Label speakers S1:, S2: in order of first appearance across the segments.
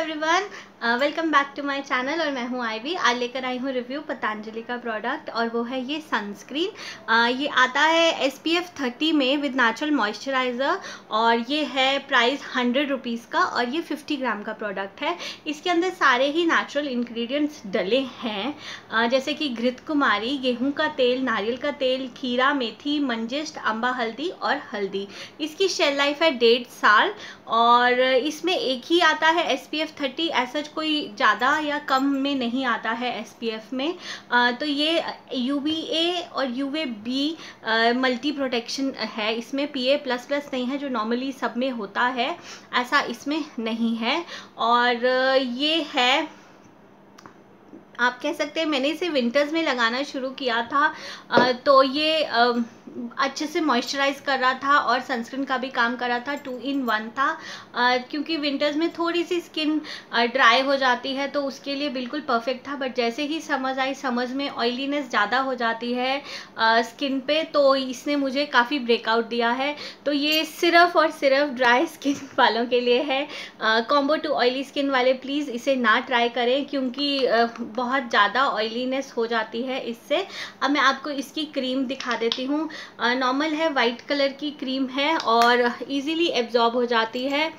S1: everyone. Welcome back to my channel और मैं हूँ आईवी आज लेकर आई हूँ रिव्यू पतंजलि का प्रोडक्ट और वो है ये सनस्क्रीन uh, ये आता है एस पी एफ़ थर्टी में विद नेचुरल मॉइस्चराइज़र और ये है प्राइस हंड्रेड रुपीज़ का और ये फिफ्टी ग्राम का प्रोडक्ट है। इसके अंदर सारे ही नेचुरल इंग्रेडिएंट्स डले हैं। Uh, जैसे कि घृत कुमारी गेहूँ का तेल नारियल का तेल खीरा मेथी मंजिस्ट अम्बा हल्दी और हल्दी। इसकी शेल लाइफ है डेढ़ साल और इसमें एक ही आता है एस पी एफ़ थर्टी ऐसा कोई ज़्यादा या कम में नहीं आता है एस पी एफ़ में। आ, तो ये यू वी ए और U V B multi protection है। इसमें पी ए प्लस प्लस नहीं है जो नॉर्मली सब में होता है ऐसा इसमें नहीं है। और ये है आप कह सकते हैं, मैंने इसे विंटर्स में लगाना शुरू किया था। तो ये अच्छे से मॉइस्चराइज कर रहा था और सनस्क्रीन का भी काम कर रहा था टू इन वन था। क्योंकि विंटर्स में थोड़ी सी स्किन ड्राई हो जाती है तो उसके लिए बिल्कुल परफेक्ट था। बट जैसे ही समझ आई, समझ में ऑयलीनेस ज़्यादा हो जाती है स्किन पे तो इसने मुझे काफ़ी ब्रेकआउट दिया है। तो ये सिर्फ़ और सिर्फ़ ड्राई स्किन वालों के लिए है। कॉम्बो टू ऑयली स्किन वाले प्लीज़ इसे ना ट्राई करें, क्योंकि बहुत बहुत ज़्यादा ऑयलीनेस हो जाती है इससे। अब मैं आपको इसकी क्रीम दिखा देती हूँ। नॉर्मल है वाइट कलर की क्रीम है और इजीली एब्जॉर्ब हो जाती है।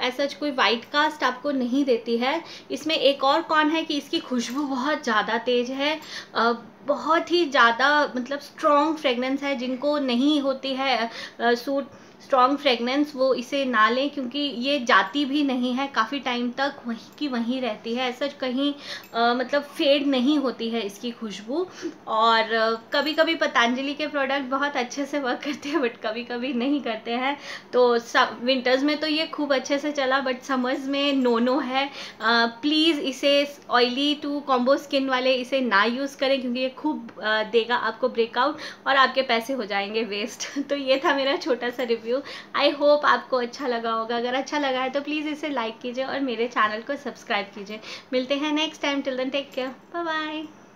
S1: ऐसा कोई वाइट कास्ट आपको नहीं देती है। इसमें एक और कौन है कि इसकी खुशबू बहुत ज़्यादा तेज़ है। बहुत ही ज़्यादा मतलब स्ट्रॉन्ग फ्रेगनेंस है जिनको नहीं होती है सूट स्ट्रॉन्ग फ्रेगनेंस वो इसे ना लें क्योंकि ये जाती भी नहीं है काफ़ी टाइम तक वहीं की वहीं रहती है ऐसा कहीं आ, मतलब फेड नहीं होती है इसकी खुशबू। और कभी कभी पतंजलि के प्रोडक्ट बहुत अच्छे से वर्क करते हैं बट कभी कभी नहीं करते हैं। तो विंटर्स में तो ये खूब अच्छे से चला बट समर्स में नो नो है प्लीज़ इसे ऑयली टू कॉम्बो स्किन वाले इसे ना यूज़ करें क्योंकि ये खूब देगा आपको ब्रेकआउट और आपके पैसे हो जाएँगे वेस्ट तो ये था मेरा छोटा सा रिव्यू आई होप आपको अच्छा लगा होगा। अगर अच्छा लगा है तो प्लीज़ इसे लाइक कीजिए और मेरे चैनल को सब्सक्राइब कीजिए। मिलते हैं next time till then take care bye bye